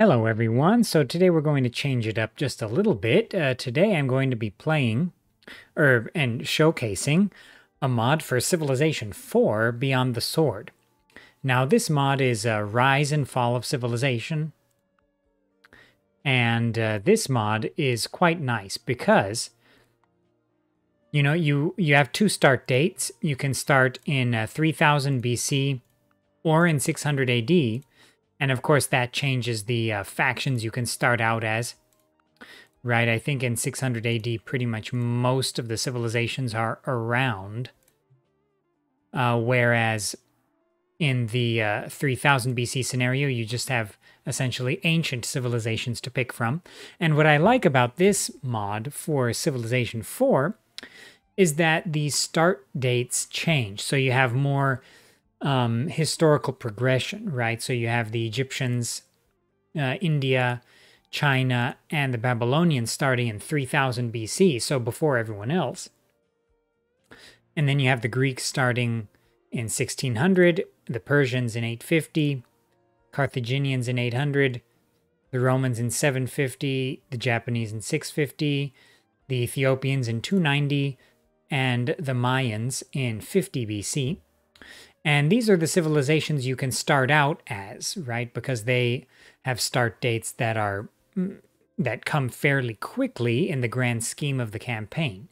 Hello everyone, so today we're going to change it up just a little bit. Uh, today I'm going to be playing, or and showcasing, a mod for Civilization 4 Beyond the Sword. Now this mod is uh, Rhye's and Fall of Civilization, and uh, this mod is quite nice because, you know, you, you have two start dates. You can start in uh, 3000 BC or in 600 AD, and of course, that changes the uh, factions you can start out as. Right, I think in 600 AD, pretty much most of the civilizations are around. Uh, whereas in the uh, 3000 BC scenario, you just have essentially ancient civilizations to pick from. And what I like about this mod for Civilization 4 is that the start dates change. So you have more um, historical progression, right? So you have the Egyptians, uh, India, China, and the Babylonians starting in 3000 BC, so before everyone else. And then you have the Greeks starting in 1600, the Persians in 850, Carthaginians in 800, the Romans in 750, the Japanese in 650, the Ethiopians in 290, and the Mayans in 50 BC. And these are the civilizations you can start out as, right? Because they have start dates that are mm, that come fairly quickly in the grand scheme of the campaign.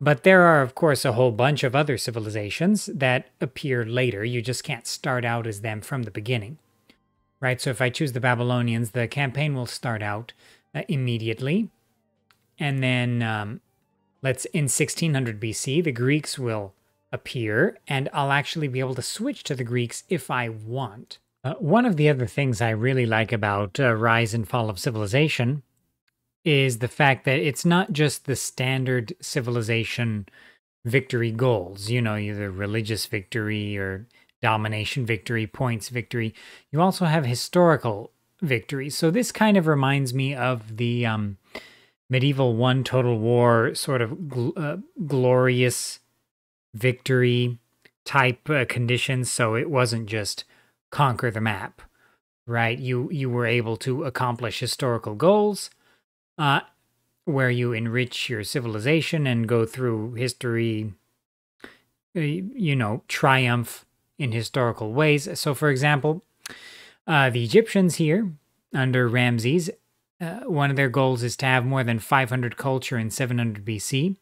But there are, of course, a whole bunch of other civilizations that appear later. You just can't start out as them from the beginning. Right? So if I choose the Babylonians, the campaign will start out uh, immediately. And then um, let's in 1600 BC, the Greeks will appear, and I'll actually be able to switch to the Greeks if I want. Uh, one of the other things I really like about uh, Rhye's and Fall of Civilization is the fact that it's not just the standard civilization victory goals, you know, either religious victory or domination victory, points victory. You also have historical victories. So this kind of reminds me of the um, medieval one total war sort of gl- uh, glorious victory type uh, conditions. So it wasn't just conquer the map, right? You you were able to accomplish historical goals, uh, where you enrich your civilization and go through history. Uh, you know, triumph in historical ways. So, for example, uh, the Egyptians here under Ramses, uh, one of their goals is to have more than 500 culture in 700 BC.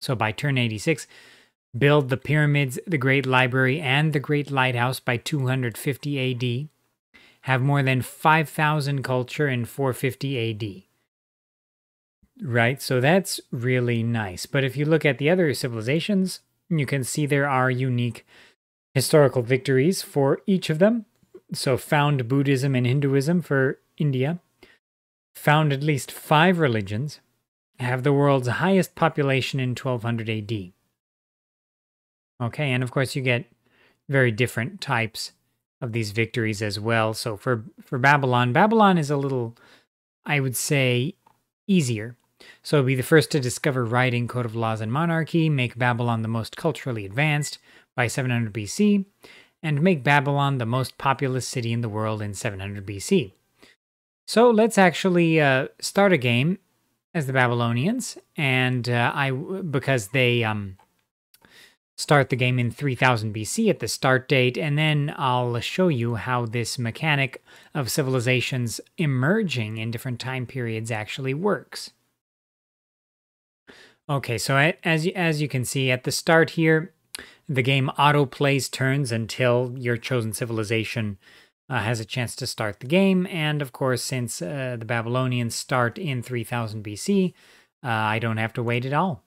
So by turn 86, build the pyramids, the Great Library, and the Great Lighthouse by 250 AD, have more than 5,000 culture in 450 AD. Right, so that's really nice. But if you look at the other civilizations, you can see there are unique historical victories for each of them. So, found Buddhism and Hinduism for India, found at least five religions, have the world's highest population in 1200 AD. Okay, and of course you get very different types of these victories as well. So for for Babylon, Babylon is a little, I would say, easier. So be the first to discover writing, code of laws, and monarchy, make Babylon the most culturally advanced by 700 BC, and make Babylon the most populous city in the world in 700 BC. So let's actually uh, start a game as the Babylonians, and uh, I because they um, start the game in 3000 BC at the start date, and then I'll show you how this mechanic of civilizations emerging in different time periods actually works. Okay, so as you, as you can see at the start here, the game auto plays turns until your chosen civilization uh, has a chance to start the game. And of course, since uh, the Babylonians start in 3000 BC, uh, I don't have to wait at all.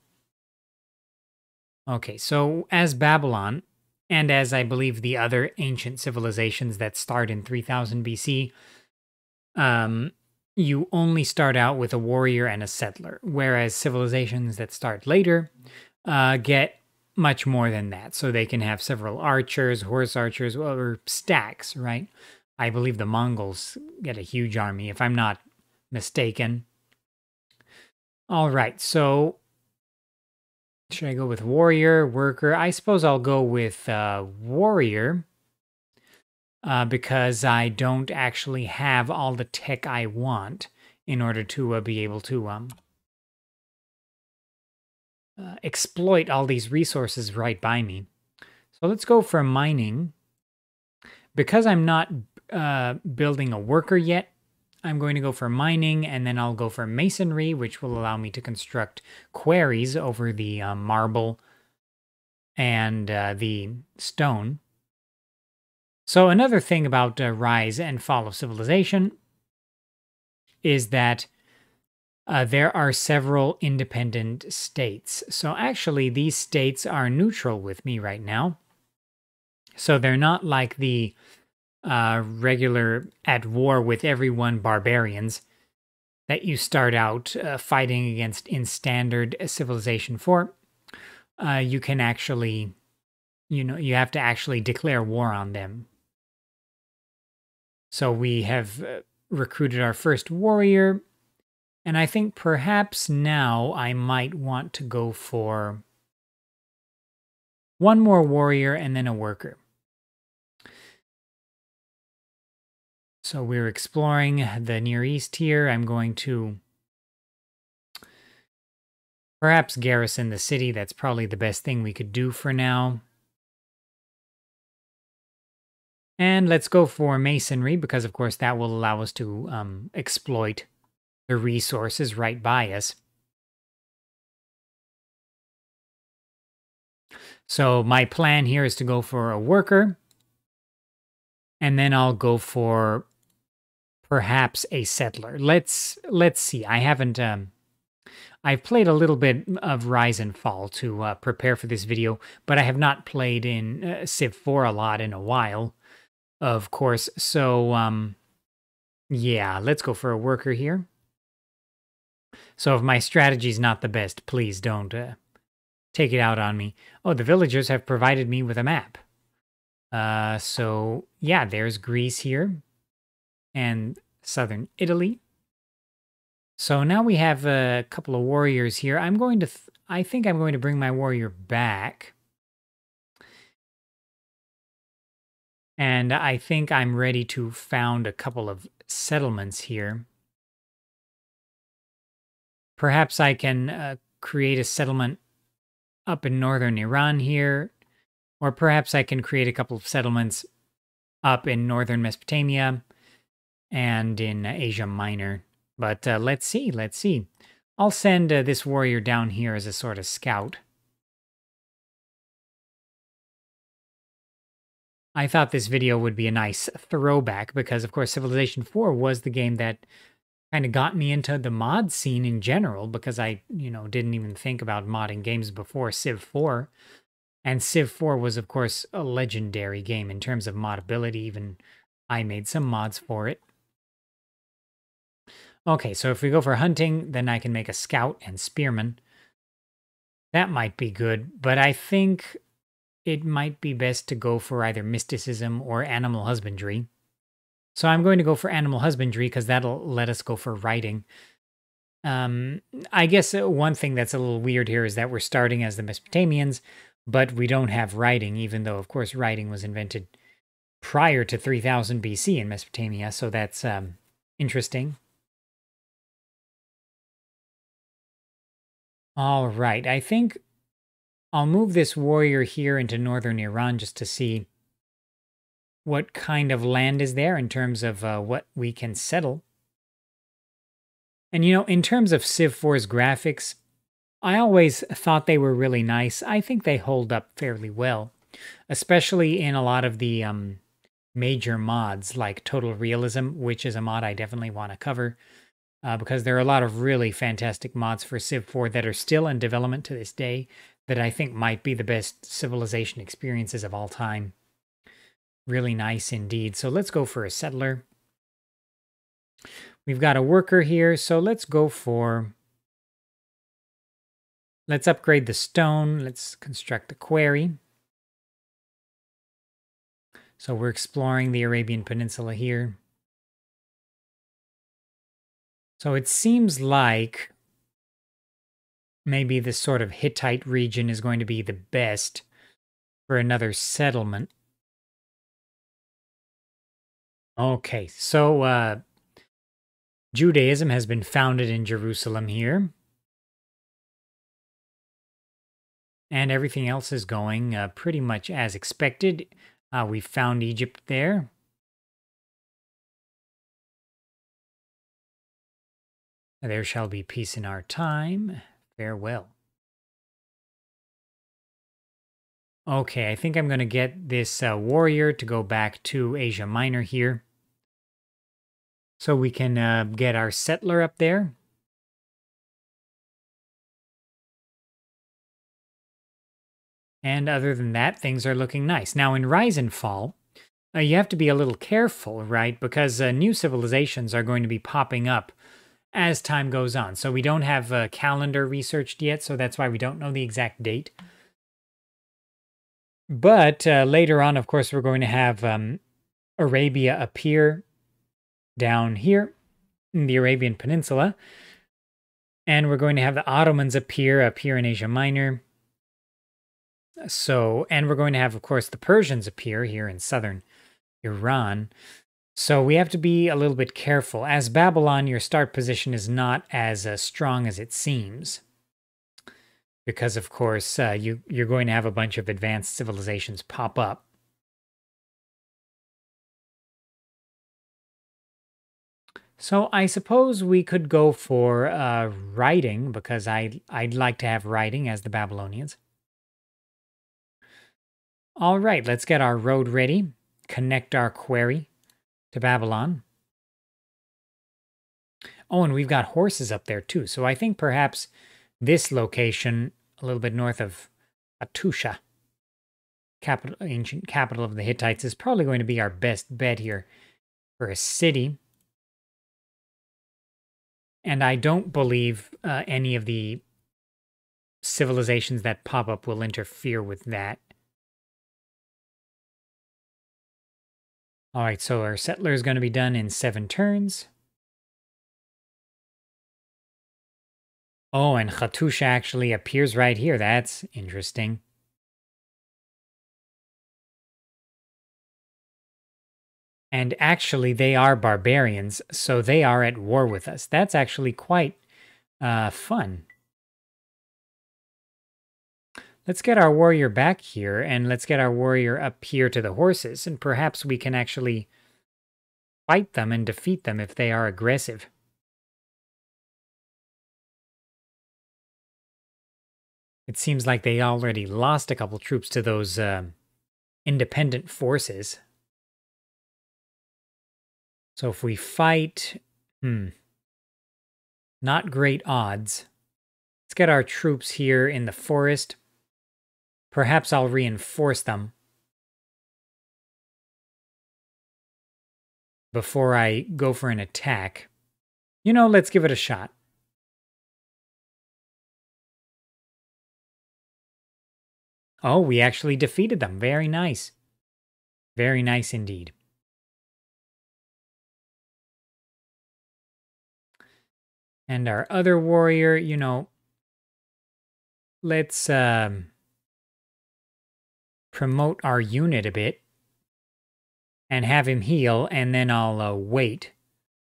Okay, so as Babylon, and as I believe the other ancient civilizations that start in 3000 BC, um, you only start out with a warrior and a settler, whereas civilizations that start later uh, get much more than that. So they can have several archers, horse archers, or stacks, right? I believe the Mongols get a huge army, if I'm not mistaken. All right, so should I go with warrior, worker? I suppose I'll go with uh, warrior. uh, because I don't actually have all the tech I want in order to uh, be able to um, uh, exploit all these resources right by me. So let's go for mining. Because I'm not uh, building a worker yet, I'm going to go for mining and then I'll go for masonry, which will allow me to construct quarries over the uh, marble and uh, the stone. So, another thing about uh, Rhye's and Fall of Civilization is that uh, there are several independent states. So, actually, these states are neutral with me right now. So, they're not like the uh, regular at war with everyone barbarians that you start out uh, fighting against in standard Civilization 4. Uh, you can actually, you know, you have to actually declare war on them. So we have uh, recruited our first warrior, and I think perhaps now I might want to go for one more warrior and then a worker. So we're exploring the Near East here. I'm going to perhaps garrison the city. That's probably the best thing we could do for now. And let's go for masonry, because of course that will allow us to um, exploit the resources right by us. So my plan here is to go for a worker, and then I'll go for perhaps a settler. Let's let's see. I haven't um I've played a little bit of Rhye's and Fall to uh, prepare for this video, but I have not played in uh, Civ 4 a lot in a while, of course. So um yeah, let's go for a worker here. So if my strategy's not the best, please don't uh, take it out on me. Oh, the villagers have provided me with a map. Uh, so yeah, there's Greece here and southern Italy. So now we have a couple of warriors here. I'm going to, th I think I'm going to bring my warrior back. And I think I'm ready to found a couple of settlements here. Perhaps I can uh, create a settlement up in northern Iran here, or perhaps I can create a couple of settlements up in northern Mesopotamia and in Asia Minor. But uh, let's see, let's see. I'll send uh, this warrior down here as a sort of scout. I thought this video would be a nice throwback because, of course, Civilization 4 was the game that kind of got me into the mod scene in general because I, you know, didn't even think about modding games before Civ 4. And Civ 4 was, of course, a legendary game in terms of modability. Even I made some mods for it. Okay, so if we go for hunting, then I can make a scout and spearman. That might be good, but I think it might be best to go for either mysticism or animal husbandry. So I'm going to go for animal husbandry because that'll let us go for writing. Um, I guess uh, one thing that's a little weird here is that we're starting as the Mesopotamians, but we don't have writing, even though, of course, writing was invented prior to 3000 BC in Mesopotamia. So that's um, interesting. All right, I think I'll move this warrior here into northern Iran just to see what kind of land is there in terms of uh, what we can settle. And you know, in terms of Civ 4's graphics, I always thought they were really nice. I think they hold up fairly well, especially in a lot of the um, major mods like Total Realism, which is a mod I definitely want to cover uh, because there are a lot of really fantastic mods for Civ 4 that are still in development to this day that I think might be the best civilization experiences of all time. Really nice indeed. So let's go for a settler. We've got a worker here, so let's go for... Let's upgrade the stone. Let's construct a quarry. So we're exploring the Arabian Peninsula here. So it seems like maybe this sort of Hittite region is going to be the best for another settlement. Okay, so uh, Judaism has been founded in Jerusalem here. And everything else is going uh, pretty much as expected. Uh, we found Egypt there. There shall be peace in our time. Farewell. Okay, I think I'm going to get this uh, warrior to go back to Asia Minor here. So we can uh, get our settler up there. And other than that, things are looking nice. Now in Rhye's and Fall, uh, you have to be a little careful, right? Because uh, new civilizations are going to be popping up as time goes on. So we don't have a calendar researched yet, so that's why we don't know the exact date. But uh, later on, of course, we're going to have um, Arabia appear down here in the Arabian Peninsula. And we're going to have the Ottomans appear up here in Asia Minor. So, and we're going to have, of course, the Persians appear here in southern Iran. So we have to be a little bit careful. As Babylon, your start position is not as uh, strong as it seems. Because, of course, uh, you, you're going to have a bunch of advanced civilizations pop up. So I suppose we could go for uh, writing because I I'd like to have writing as the Babylonians. All right, let's get our road ready. Connect our quarry to Babylon. Oh, and we've got horses up there too. So I think perhaps this location, a little bit north of Hattusha, capital, ancient capital of the Hittites, is probably going to be our best bet here for a city. And I don't believe uh, any of the civilizations that pop up will interfere with that. All right, so our settler is going to be done in seven turns. Oh, and Khatusha actually appears right here. That's interesting. And actually, they are barbarians, so they are at war with us. That's actually quite uh, fun. Let's get our warrior back here, and let's get our warrior up here to the horses, and perhaps we can actually fight them and defeat them if they are aggressive. It seems like they already lost a couple troops to those uh, independent forces. So if we fight, hmm, not great odds. Let's get our troops here in the forest. Perhaps I'll reinforce them before I go for an attack. You know, let's give it a shot. Oh, we actually defeated them. Very nice. Very nice indeed. And our other warrior, you know, let's um, promote our unit a bit and have him heal, and then I'll uh, wait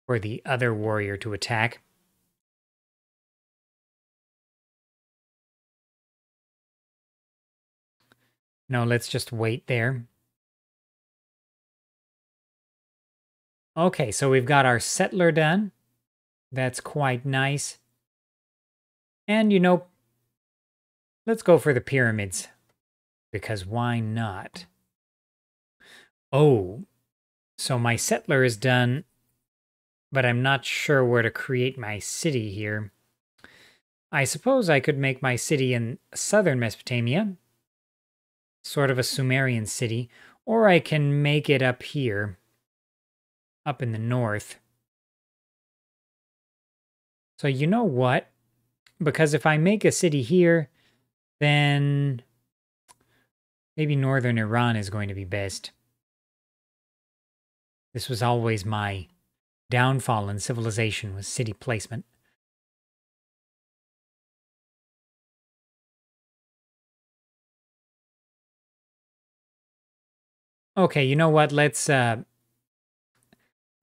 for the other warrior to attack. No, let's just wait there. Okay, so we've got our settler done. That's quite nice. And, you know, let's go for the pyramids. Because why not? Oh, so my settler is done, but I'm not sure where to create my city here. I suppose I could make my city in southern Mesopotamia, sort of a Sumerian city, or I can make it up here, up in the north. So you know what? Because if I make a city here, then maybe northern Iran is going to be best. This was always my downfall in civilization was city placement. Okay, you know what? Let's uh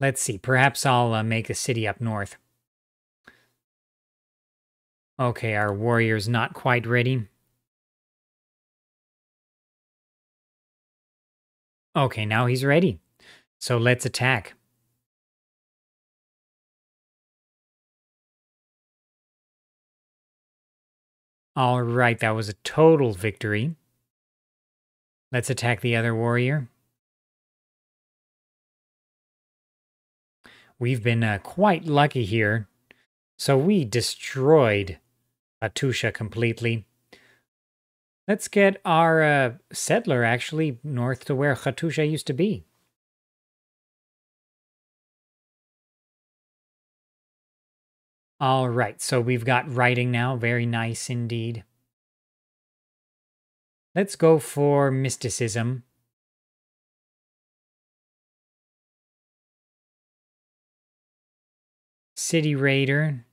Let's see. Perhaps I'll uh, make a city up north. Okay, our warrior's not quite ready. Okay, now he's ready. So let's attack. All right, that was a total victory. Let's attack the other warrior. We've been uh, quite lucky here. So we destroyed Hattusha completely. Let's get our uh, settler actually north to where Hattusha used to be. All right, so we've got writing now. Very nice indeed. Let's go for mysticism. City Raider.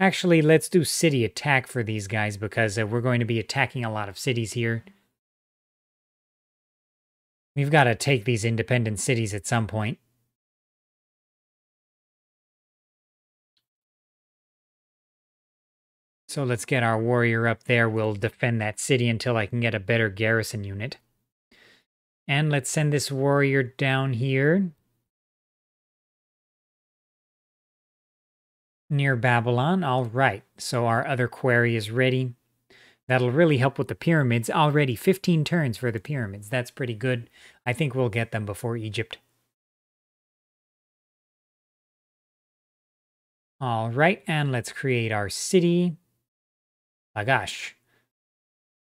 Actually, let's do city attack for these guys because uh, we're going to be attacking a lot of cities here. We've got to take these independent cities at some point. So let's get our warrior up there. We'll defend that city until I can get a better garrison unit. And let's send this warrior down here. Near Babylon. All right. So our other quarry is ready. That'll really help with the pyramids. Already 15 turns for the pyramids. That's pretty good. I think we'll get them before Egypt. All right, and let's create our city. Lagash.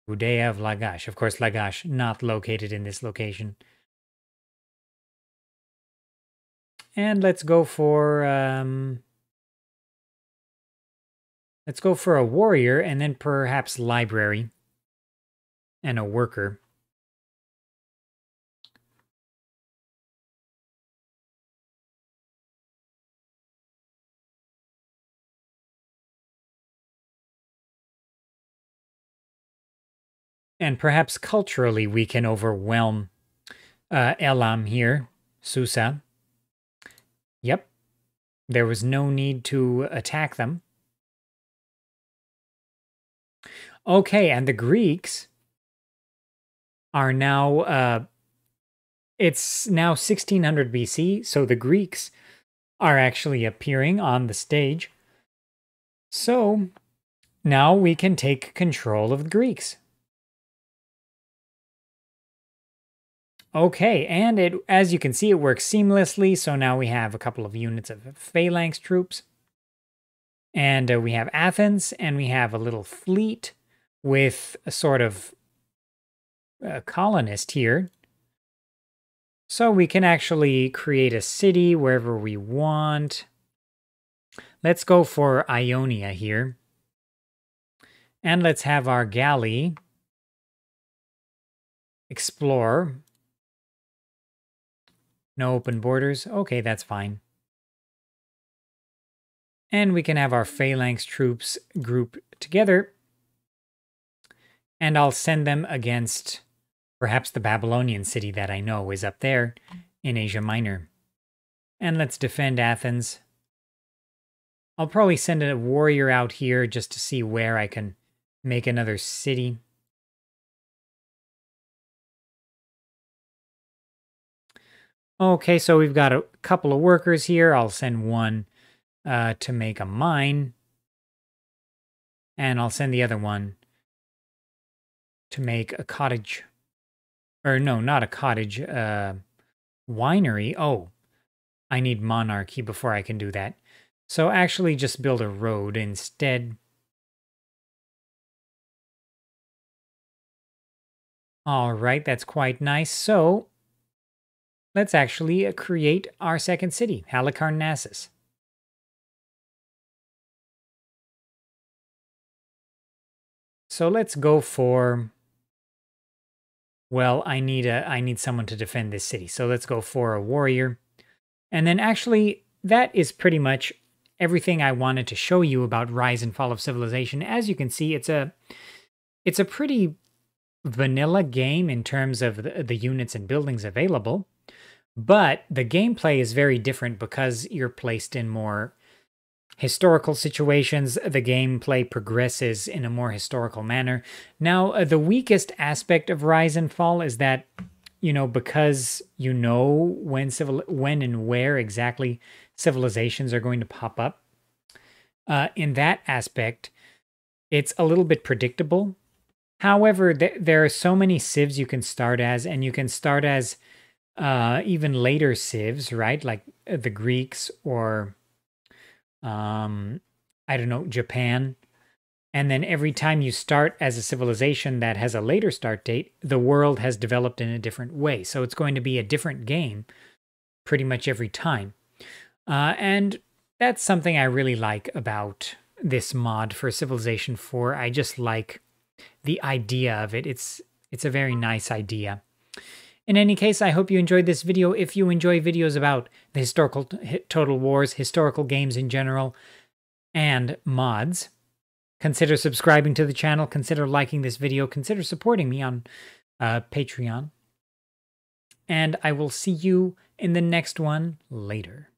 Gudea of Lagash. Of course, Lagash not located in this location. And let's go for um, let's go for a warrior and then perhaps library and a worker. And perhaps culturally we can overwhelm uh, Elam here, Susa. Yep. There was no need to attack them. Okay, and the Greeks are now, uh, it's now 1600 BC, so the Greeks are actually appearing on the stage. So now we can take control of the Greeks. Okay, and it as you can see, it works seamlessly. So now we have a couple of units of phalanx troops. And uh, we have Athens, and we have a little fleet with a sort of a colonist here. So we can actually create a city wherever we want. Let's go for Ionia here. And let's have our galley explore no open borders. Okay, that's fine. And we can have our phalanx troops group together. And I'll send them against perhaps the Babylonian city that I know is up there in Asia Minor. And let's defend Athens. I'll probably send a warrior out here just to see where I can make another city. Okay, so we've got a couple of workers here. I'll send one uh, to make a mine. And I'll send the other one to make a cottage. Or no, not a cottage, uh, winery. Oh, I need monarchy before I can do that. So actually just build a road instead. All right, that's quite nice. So let's actually uh, create our second city, Halicarnassus. So let's go for, well, I need a, I need someone to defend this city. So let's go for a warrior. And then actually, that is pretty much everything I wanted to show you about Rhye's and Fall of Civilization. As you can see, it's a, it's a pretty vanilla game in terms of the, the units and buildings available. But the gameplay is very different because you're placed in more historical situations. The gameplay progresses in a more historical manner. Now, uh, the weakest aspect of Rhye's and Fall is that you know because you know when civil when and where exactly civilizations are going to pop up. Uh, in that aspect, it's a little bit predictable. However, th- there are so many civs you can start as, and you can start as uh, even later civs, right? Like uh, the Greeks or, um, I don't know, Japan. And then every time you start as a civilization that has a later start date, the world has developed in a different way. So it's going to be a different game pretty much every time. Uh, and that's something I really like about this mod for Civilization 4. I just like the idea of it. It's it's a very nice idea. In any case, I hope you enjoyed this video. If you enjoy videos about the historical Total Wars, historical games in general, and mods, consider subscribing to the channel, consider liking this video, consider supporting me on uh, Patreon. And I will see you in the next one later.